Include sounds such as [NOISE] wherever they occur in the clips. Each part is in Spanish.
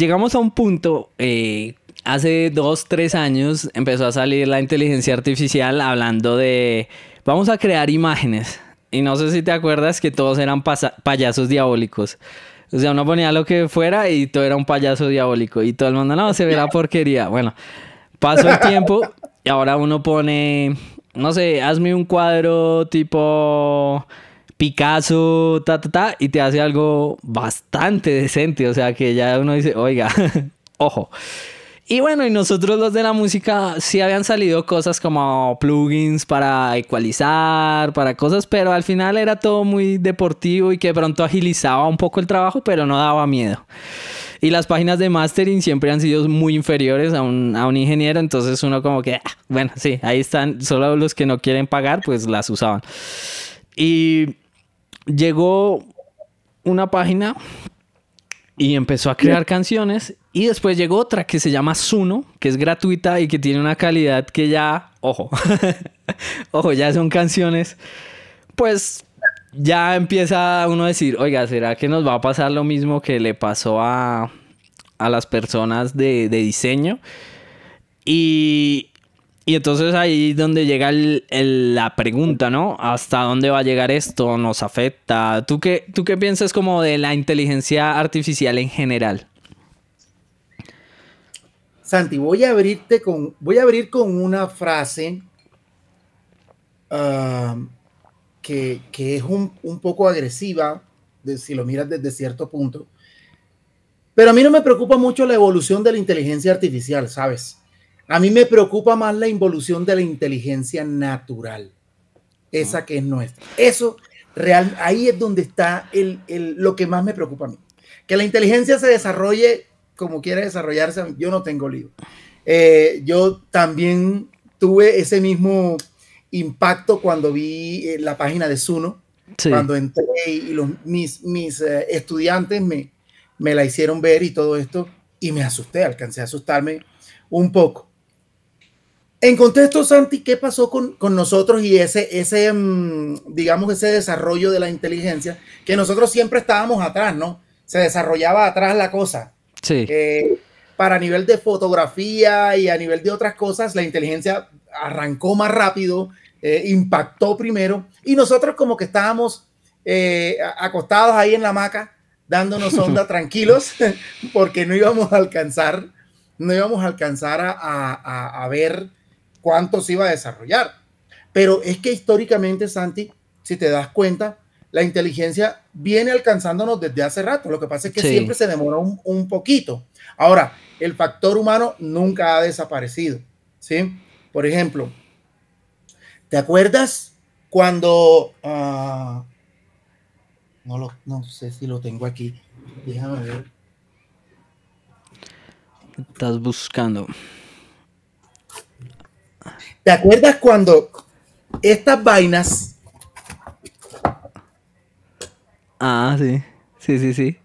llegamos a un punto, eh, hace dos, tres años empezó a salir la inteligencia artificial hablando de, vamos a crear imágenes. Y no sé si te acuerdas que todos eran payasos diabólicos. O sea, uno ponía lo que fuera y todo era un payaso diabólico. Y todo el mundo, no, se ve la [LAUGHS] porquería. Bueno, pasó el tiempo y ahora uno pone, no sé, hazme un cuadro tipo Picasso, ta, ta, ta, y te hace algo bastante decente. O sea, que ya uno dice, oiga, [LAUGHS] ojo. Y bueno, y nosotros los de la música sí habían salido cosas como plugins para ecualizar, para cosas, pero al final era todo muy deportivo y que de pronto agilizaba un poco el trabajo, pero no daba miedo. Y las páginas de mastering siempre han sido muy inferiores a un, a un ingeniero, entonces uno como que, ah, bueno, sí, ahí están, solo los que no quieren pagar, pues las usaban. Y llegó una página y empezó a crear canciones y después llegó otra que se llama Suno, que es gratuita y que tiene una calidad que ya, ojo, [LAUGHS] ojo, ya son canciones, pues ya empieza uno a decir, oiga, ¿será que nos va a pasar lo mismo que le pasó a, a las personas de, de diseño? Y, y entonces ahí donde llega la pregunta, ¿no? ¿Hasta dónde va a llegar esto? ¿Nos afecta? ¿Tú qué, ¿Tú qué piensas como de la inteligencia artificial en general? Santi, voy a abrirte con, voy a abrir con una frase ah, que, es un, poco agresiva, si lo miras desde cierto punto. Pero a mí no me preocupa mucho la evolución de la inteligencia artificial, ¿sabes? A mí me preocupa más la involución de la inteligencia natural, esa que es nuestra. Eso real, ahí es donde está el, lo que más me preocupa a mí. Que la inteligencia se desarrolle como quiera desarrollarse, yo no tengo lío. Eh, yo también tuve ese mismo impacto cuando vi eh, la página de Suno, cuando entré y los, mis, mis eh, estudiantes me, me la hicieron ver y todo esto, y me asusté, alcancé a asustarme un poco. En contexto, Santi, ¿qué pasó con, con nosotros y ese, ese, mm, digamos, ese desarrollo de la inteligencia? Que nosotros siempre estábamos atrás, ¿no? Se desarrollaba atrás la cosa. Sí. Eh, para nivel de fotografía y a nivel de otras cosas, la inteligencia arrancó más rápido, eh, impactó primero y nosotros como que estábamos eh, acostados ahí en la hamaca, dándonos onda [LAUGHS] tranquilos, [LAUGHS] porque no íbamos a alcanzar, no íbamos a alcanzar a, a, a ver cuánto se iba a desarrollar. Pero es que históricamente, Santi, si te das cuenta, la inteligencia viene alcanzándonos desde hace rato. Lo que pasa es que siempre se demoró un, poquito. Ahora, el factor humano nunca ha desaparecido. ¿sí? Por ejemplo, ¿te acuerdas cuando... Ah, no, lo, no sé si lo tengo aquí. Déjame ver. Estás buscando. ¿Te acuerdas cuando estas vainas Ah, sí. Sí, sí, sí.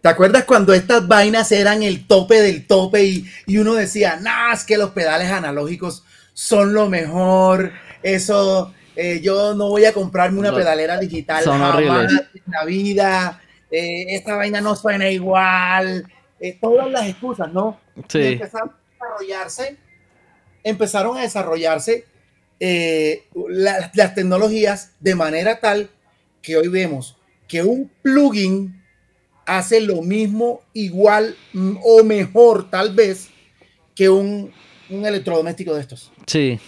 ¿Te acuerdas cuando estas vainas eran el tope del tope y, uno decía, nah, es que los pedales analógicos son lo mejor, eso, eh, yo no voy a comprarme una pedalera digital jamás en la vida, eh, esta vaina no suena igual, eh, todas las excusas, ¿no? Sí. empezaron a desarrollarse, empezaron a desarrollarse las tecnologías de manera tal que hoy vemos que un plugin hace lo mismo, igual mm, o mejor tal vez que un, electrodoméstico de estos. Sí.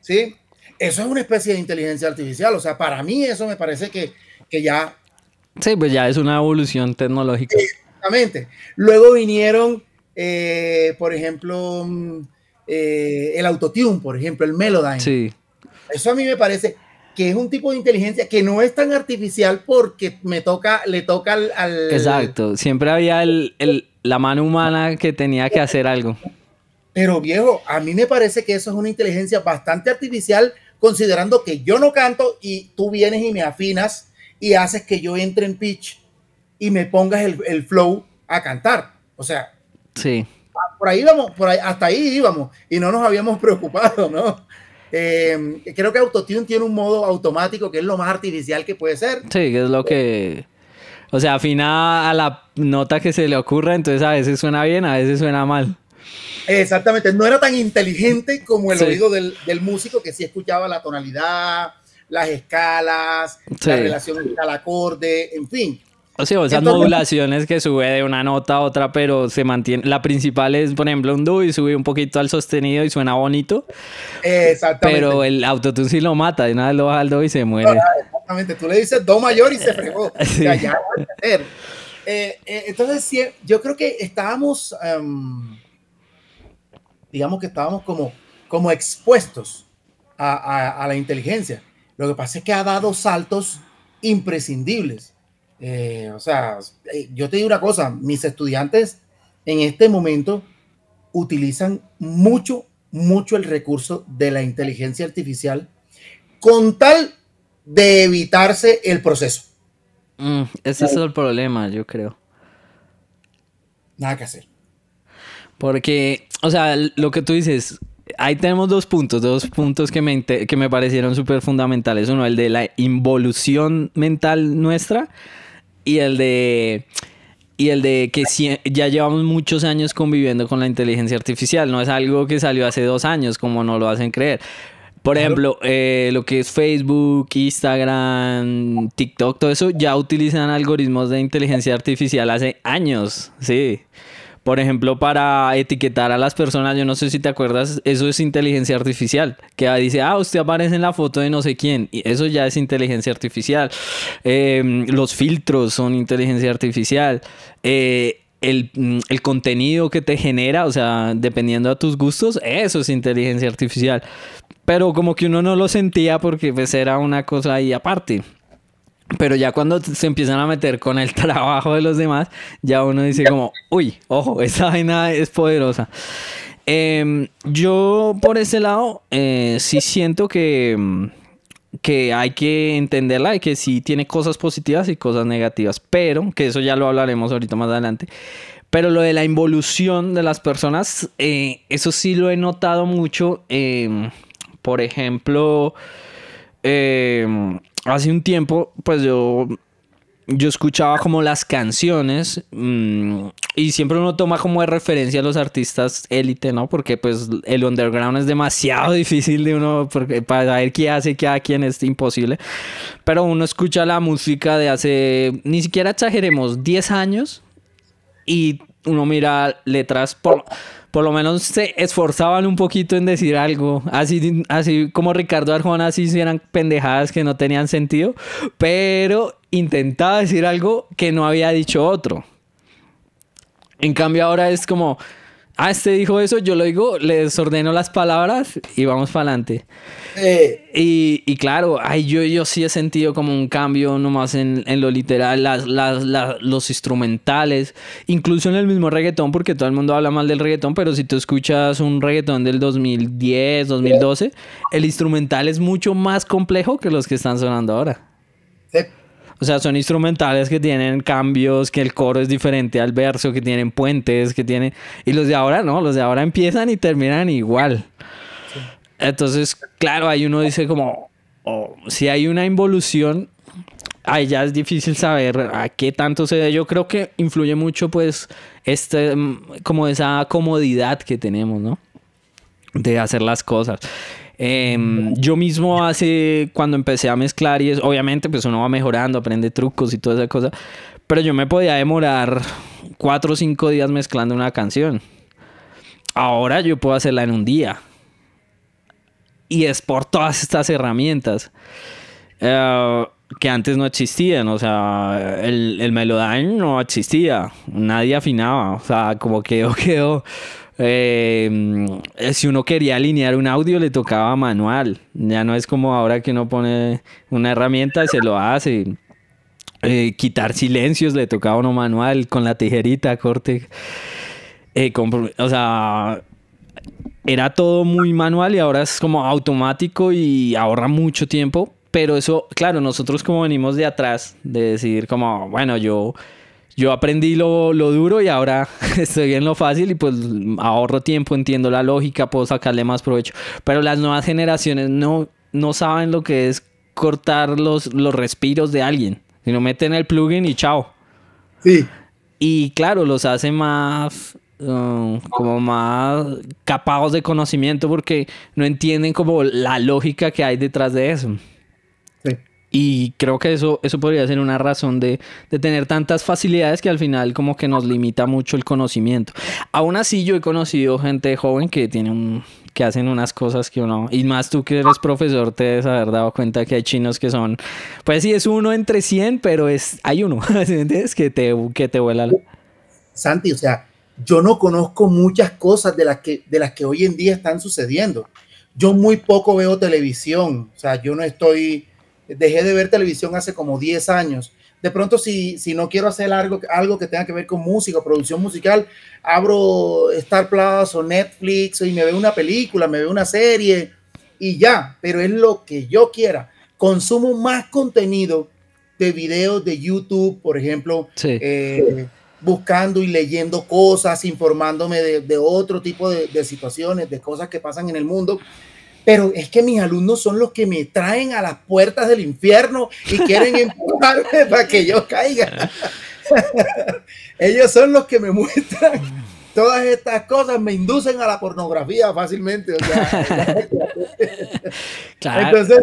Sí. Eso es una especie de inteligencia artificial. O sea, para mí eso me parece que, ya... Sí, pues ya es una evolución tecnológica. Exactamente. Luego vinieron, eh, por ejemplo, mm, eh, el autotune, por ejemplo, el Melodyne. Sí. Eso a mí me parece que es un tipo de inteligencia que no es tan artificial porque me toca, le toca al... Exacto, siempre había el, la mano humana que tenía que hacer algo. Pero viejo, a mí me parece que eso es una inteligencia bastante artificial considerando que yo no canto y tú vienes y me afinas y haces que yo entre en pitch y me pongas el, el flow a cantar. O sea, sí. Por ahí íbamos, por ahí, hasta ahí íbamos y no nos habíamos preocupado, ¿no? Eh, creo que Autotune tiene un modo automático que es lo más artificial que puede ser. Sí, que es lo que... O sea, afina a la nota que se le ocurra, entonces a veces suena bien, a veces suena mal. Exactamente, no era tan inteligente como el oído del, músico que sí escuchaba la tonalidad, las escalas, la relación escala-acorde, en fin. O sea, esas modulaciones que sube de una nota a otra, pero se mantiene. La principal es, por ejemplo, un do y sube un poquito al sostenido y suena bonito. Exactamente. Pero el autotune sí lo mata, y nada lo baja al do y se muere. exactamente, tú le dices do mayor y se fregó. [LAUGHS] Ya, ya eh, eh, entonces, yo creo que estábamos, em, digamos que estábamos como, como expuestos a, a la inteligencia. Lo que pasa es que ha dado saltos imprescindibles eh, o sea, eh, yo te digo una cosa, mis estudiantes en este momento utilizan mucho, mucho el recurso de la inteligencia artificial con tal de evitarse el proceso. Mm, ese es el problema, yo creo. Nada que hacer. Porque, o sea, lo que tú dices, ahí tenemos dos puntos, dos puntos que me, que me parecieron súper fundamentales. Uno, el de la involución mental nuestra y el de y el de que ya llevamos muchos años conviviendo con la inteligencia artificial, no es algo que salió hace dos años, como no lo hacen creer. Por ejemplo, eh, lo que es Facebook, Instagram, TikTok, todo eso ya utilizan algoritmos de inteligencia artificial hace años, sí. Por ejemplo, para etiquetar a las personas, yo no sé si te acuerdas, eso es inteligencia artificial, que dice, ah, usted aparece en la foto de no sé quién, y eso ya es inteligencia artificial. Em, los filtros son inteligencia artificial. Eh, el, mm, el, contenido que te genera, o sea, dependiendo de tus gustos, eso es inteligencia artificial. Pero como que uno no lo sentía porque pues era una cosa ahí aparte. Pero ya cuando se empiezan a meter con el [LAUGHS] trabajo de los demás, ya uno dice como, uy, ojo, esa vaina es poderosa. Em, yo por ese lado eh, sí siento que, mm, que hay que entenderla y que sí tiene cosas positivas y cosas negativas, pero que eso ya lo hablaremos ahorita más adelante. Pero lo de la involución de las personas, eh, eso sí lo he notado mucho. Em, por ejemplo, eh, hace un tiempo, pues yo, yo escuchaba como las canciones mm, y siempre uno toma como de referencia a los artistas élite, ¿no? Porque pues el underground es demasiado [LAUGHS] difícil de uno, porque para saber qué hace cada quien es imposible. Pero uno escucha la música de hace, ni siquiera exageremos, 10 años y uno mira letras por por lo menos se esforzaban un poquito en decir algo. Así, así como Ricardo Arjona, así eran pendejadas que no tenían sentido, pero intentaba decir algo que no había dicho otro. En cambio ahora es como, ah, este dijo eso, yo lo digo, le desordeno las palabras y vamos para adelante. Eh. Y, y, claro, ay, yo, yo sí he sentido como un cambio nomás en, en lo literal, las, las, los instrumentales, incluso en el mismo reggaetón, porque todo el mundo habla mal del reggaetón, pero si tú escuchas un reggaetón del 2010, 2012, el instrumental es mucho más complejo que los que están sonando ahora. O sea, son instrumentales que tienen cambios, que el coro es diferente al verso, que tienen puentes, que tienen... Y los de ahora no, los de ahora empiezan y terminan igual. Entonces, claro, ahí uno dice como, oh, si hay una involución, ahí ya es difícil saber a qué tanto se debe. Yo creo que influye mucho, pues, este, mm, como esa comodidad que tenemos, ¿no? De hacer las cosas. Em, yo mismo hace, cuando empecé a mezclar y es, obviamente pues uno va mejorando, aprende trucos y toda esa cosa, pero yo me podía demorar cuatro o cinco días mezclando una canción. Ahora yo puedo hacerla en un día. Y es por todas estas herramientas eh, que antes no existían. O sea, el, el Melodyne no existía. Nadie afinaba. O sea, como quedó, [LAUGHS] quedó. Eh, si uno quería alinear un audio le tocaba manual. Ya no es como ahora que uno pone una herramienta y se lo hace. Eh, quitar silencios le tocaba uno manual con la tijerita, corte. Eh, o sea, era todo muy manual y ahora es como automático y ahorra mucho tiempo. Pero eso, claro, nosotros como venimos de atrás, de decir como, bueno, yo yo aprendí lo, duro y ahora [LAUGHS] estoy en lo fácil y pues ahorro tiempo, entiendo la lógica, puedo sacarle más provecho. Pero las nuevas generaciones no, no saben lo que es cortar los, los respiros de alguien. Si no meten el plugin y chao. Sí. Y claro, los hace más um, como más capados de conocimiento porque no entienden como la lógica que hay detrás de eso. Sí. Y creo que eso, eso podría ser una razón de, de, tener tantas facilidades que al final como que nos limita mucho el conocimiento. Aún así yo he conocido gente joven que tiene un, que hacen unas cosas que uno, y más tú que eres profesor, te debes haber dado cuenta que hay chinos que son, pues sí, es uno entre 100, pero es, hay uno, [LAUGHS] ¿entiendes? Que te, que te vuela. La... Santi, o sea, yo no conozco muchas cosas de las, que, de las que hoy en día están sucediendo. Yo muy poco veo televisión, o sea, yo no estoy, dejé de ver televisión hace como 10 años. De pronto, si, si no quiero hacer algo, algo que tenga que ver con música, producción musical, abro Star Plus o Netflix y me veo una película, me veo una serie y ya, pero es lo que yo quiera. Consumo más contenido de videos de YouTube, por ejemplo, Sí. eh, buscando y leyendo cosas, informándome de, de otro tipo de, de situaciones, de cosas que pasan en el mundo. Pero es que mis alumnos son los que me traen a las puertas del infierno y quieren [LAUGHS] empujarme para que yo caiga. Ellos son los que me muestran todas estas cosas, me inducen a la pornografía fácilmente. o sea, [LAUGHS] Claro. entonces,